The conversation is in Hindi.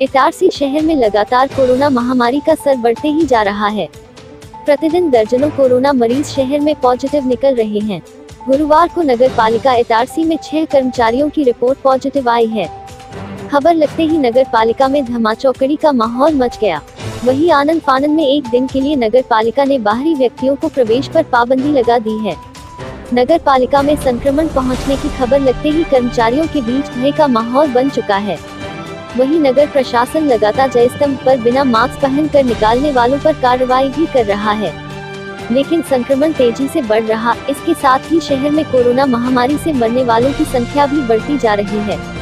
इटारसी शहर में लगातार कोरोना महामारी का सर बढ़ते ही जा रहा है। प्रतिदिन दर्जनों कोरोना मरीज़ शहर में पॉजिटिव निकल रहे हैं। गुरुवार को नगर पालिका इटारसी में छह कर्मचारियों की रिपोर्ट पॉजिटिव आई है। खबर लगते ही नगर पालिका में धमाचौकड़ी का माहौल मच गया। वही आनंद फानंद में एक दिन के लिए नगर पालिका ने बाहरी व्यक्तियों को प्रवेश पर पाबंदी लगा दी है। नगर पालिका में संक्रमण पहुँचने की खबर लगते ही कर्मचारियों के बीच भय का माहौल बन चुका है। वहीं नगर प्रशासन लगातार जय स्तंभ आरोप बिना मास्क पहन कर निकालने वालों पर कार्रवाई भी कर रहा है। लेकिन संक्रमण तेज़ी से बढ़ रहा, इसके साथ ही शहर में कोरोना महामारी से मरने वालों की संख्या भी बढ़ती जा रही है।